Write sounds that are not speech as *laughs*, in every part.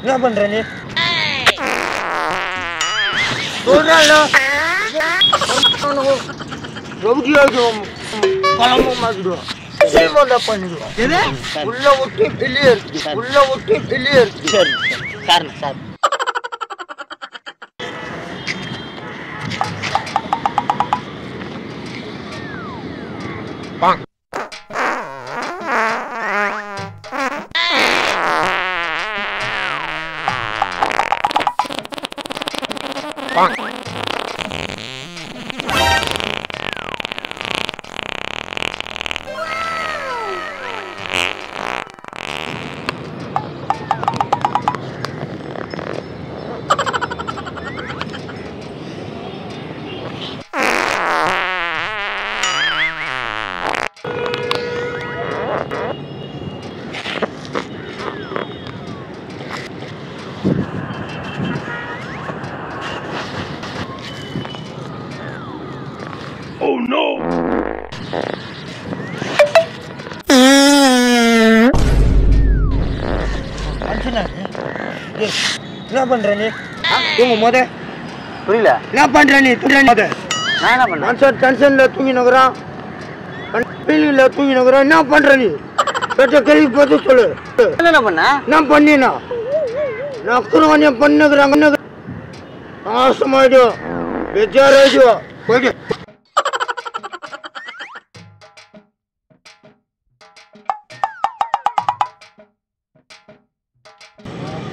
என்ன பண்ற நீ சொல்றா ரவுடியாகும் பழமும் மாறிடுவோம் சீமந்தா பண்ணிடுவோம் உள்ள விட்டு வெளியே உள்ள விட்டு வெளியே சரி. சார். சார். என்ன? பண்ற நீ? தூங்கும் போது. புரியல. என்ன பண்ற நீ? தூங்குற போது நான் என்ன பண்ணேன் மனுஷன் டென்ஷன்ல தூங்கி நுக்குறான் ஃபீலிங்ல தூங்கி நுக்குறான் என்ன பண்ற நீ? கேட்ட கேள்வி பார்த்து சொல்லு. என்ன பண்ணேன் என்ன பண்ணினா? நான் குருவானியம் பண்ணுகிறாங்க நாசமாயிடும் பெஜாராயிடும் போயிடு.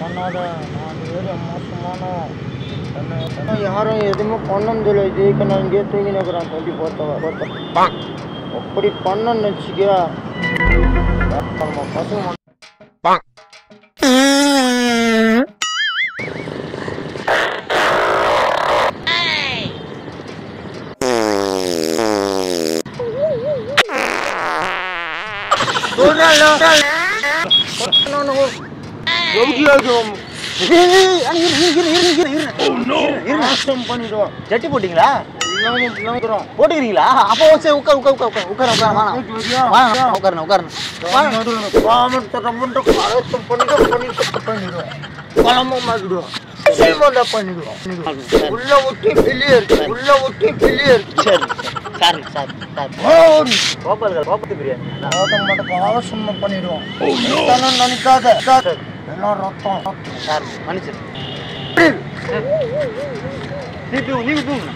பண்ணாத நான் வேறு மோசமான? யாரும் எதுவுமே பண்ணதில்லை ஜெயிக்க நான் இங்கேயே தூங்கி நிற்கிறேன் டுவெண்ட்டி ஃபோர்த்தவ அப்படி பண்ணன்னு வச்சுக்கியா நம்ம பசங்க நாசம் ஜட்டி போட்டீங்களா? போட்டுக்கிறீங்களா? அப்போ சரி உட்கார் உட்கார் உட்கார் உட்கார் உட்கார் வேணாம் வேணாம் உட்காரணும் உட்காரணும் உள்ள விட்டு வெளியே உள்ள விட்டு வெளியே சரி சார் சார் சார் கோபால்கள் கோபத்து பிரியாணி. மட்டும் அவசியம் பண்ணிடுவோம். நினைக்காத. எல்லாம் ரத்தம் சார் மன்னிச்சிரு நீ தூங்கு நீங்க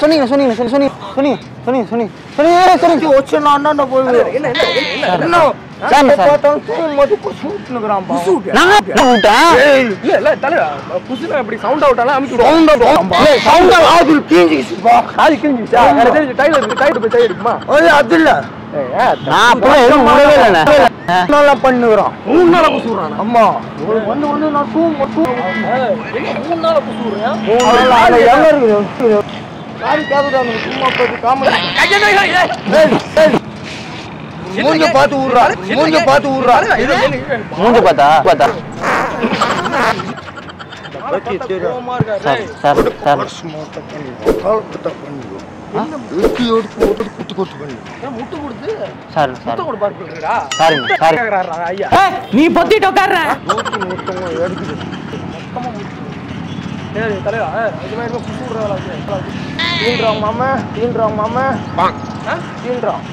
சொன்னீங்க சொன்னீங்க சரி சொன்னீங்க சொன்னீங்க இல்ல நான் அப்பலாம் எதுவும் விடவே இல்லைண்ணே. நல்லா பண்ணுகிறான். மூணு நாளா குசுறானா அம்மா வந்து வந்து நான் தூங்க மூணு நாளா குசுறேன் எங்க இருக்குது? காரி கேக்குதா? நீ சும்மா போய் காமெடி மூஞ்ச பார்த்து விடுறா மூஞ்ச பார்த்து மூஞ்சி சார் சார். சார் போட்டு சார். Sir sorry. ஐயா. நீ பொத்திட்டு உட்கார்ற. சரி தலைவா இது மாதிரி குசுறாளா தீன்றான் மாமா தீன்றான் மாமா. தீன்றான்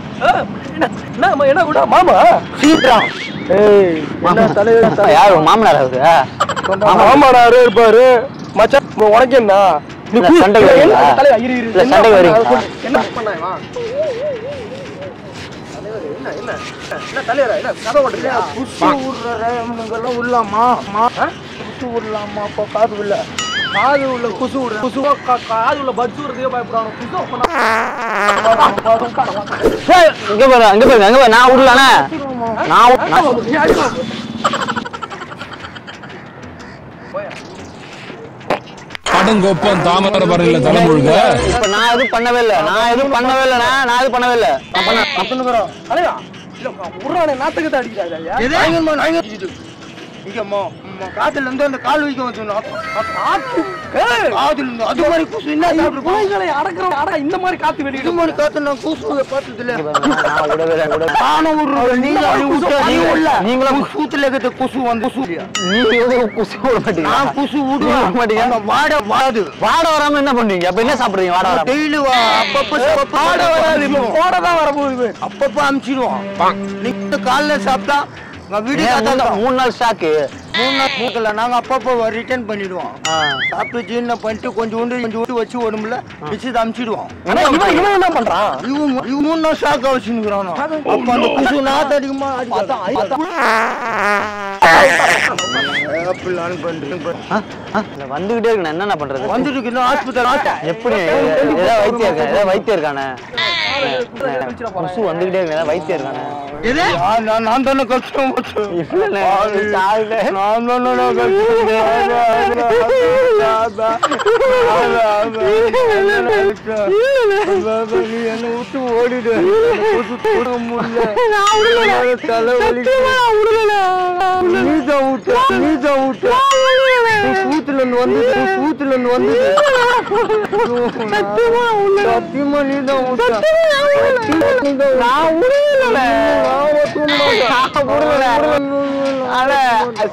என்ன என்ன கூட மாமா? தீன்றான் ஏய் என்ன தலைவர் *laughs* யார் மாமனார் அவரு மாமாடாரு இருப்பாரு. மச்சான் உனக்கு என்ன? நீ கூ- சண்டைக்கு இல்ல, வரீங்களா? என்ன பண்ணாய், வா. புஷு இவனுங்கெல்லாம் உள்ளாமா மா புஷு விடலாமா அப்போ காது இல்லை காது உள்ள குசு விடுற குசு காது உள்ள குசு அப்ப ஏய், இங்க பாரு அங்க பாரு அங்க பாரு நான் விடலானே நான் நான் நான் கடுங்கொப்பம் தாமிரபரணியில தலைமுழுக இப்ப நான் எதுவும் பண்ணவே இல்லை. நான் எதுவும் பண்ணவே இல்லைண்ணே. நான் எதுவும் பண்ணவே இல்லை. நான் பண்ண அலையா இல்ல உருளானே நாத்துக்கு தான் அடிக்கிறாங்க இங்க காத்துல இருந்து அந்த கால் வைக்க வச்சுக்கணும். காதுல இருந்து. அது மாதிரி கூசு என்ன சாப்பிட்டு பிள்ளைகளை அடக்குற அட இந்த மாதிரி காத்து இது வெளியிடும். மாதிரி காத்து நான் கூசு பார்த்தது இல்ல நான் விடவே இல்லை விடவே இல்லை. நானும் விடுறேன் நீங்க விட்டா நீ உள்ள நீங்களும் கூத்துல இருக்கிற குசு வந்து குசு? நீங்க எதுவும் குசு விட மாட்டீங்க? நான் குசு விட மாட்டீங்க? வாட வாடு. வாட வராம என்ன பண்ணுவீங்க அப்ப என்ன சாப்பிடுறீங்க? வாட வராம. டெய்லி அப்பப்ப பாட வராது இப்போ போட தான் வரப்போகுது. அப்பப்ப அமிச்சிடுவோம். நீங்க காலைல சாப்பிட்டா நான் வீடு ஏன் காத்தா மூணு- நாள் ஸ்டாக்கு மூணு நாள் மூக்கல நாங்க அப்பப்போ ரிட்டர்ன் பண்ணிடுவோம். சாப்பிட்டு ஜீரணம் பண்ணிட்டு கொஞ்சம் உண்டு கொஞ்சம் உண்டு வச்சு உடம்புல வச்சு அமிச்சிடுவோம் இவன் இவன் என்ன பண்றான்? இவன் இவன் மூணு நாள் ஷாக் வச்சுக்கிறானோ அப்ப அந்த குசு நாத்து பண்றேன் வந்துகிட்டே இருக்கு நான் என்னென்ன பண்றது வந்துட்டு இருக்கு ஹாஸ்பிட்டல் எப்படி ஏதாவது வைத்தியம் இருக்கா ஏதாவது வைத்தியம் இருக்கானே கொசு வந்துகிட்டே இருக்கு வைத்தியம் இருக்கானே நான் நான் தானே கஷ்டம். நான் தானே கஷ்டம் என்ன விட்டு ஓடிடு கொசு தொட முடியல தலைவலி நீதான் விட்ட நீதான் விட்ட கூத்துல இருந்து வந்து கூத்துல வந்து சத்தியமா விட்ட நான்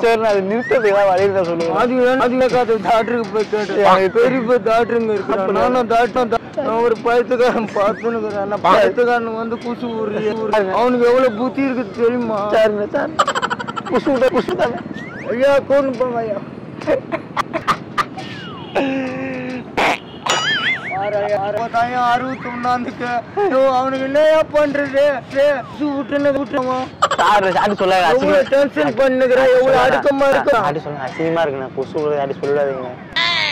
சரி நான் நிறுத்தத்துக்கு ஏதாவது வழி இருந்தா சொல்லுங்க. அது வேணும் அது காத்து டாக்டருக்கு போய் கேட்டேன். பெரிய டாக்டருங்க இருக்கிறான். நானும் டாக்டர் நான் ஒரு பயத்துக்காரன் பார்த்துன்னு பயத்துக்காரன் வந்து குசு ஊறி அவனுக்கு எவ்வளவு புத்தி இருக்குது தெரியுமா? சரிண்ணே சார் குசு விட குசு தானே ஐயா கோன்னு போங்க ஐயா அறுபத்தி ஒண்ணாந்துக்கு அவனுக்கு என்னையா பண்றது குசு விட்டுன்னு விட்டுருவான் சார் சொல்ல டென்ஷன் பண்ணுகிறேன் எவ்வளவு அடுக்கமா இருக்கான் அடி சொல்லுங்க அசிங்கமா இருக்குண்ணா கொசு விடுறது அடி சொல்லாதீங்க